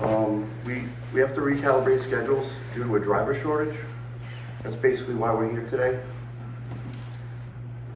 Um, we, we have to recalibrate schedules due to a driver shortage. That's basically why we're here today.